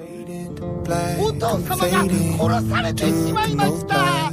お父様が殺されてしまいました。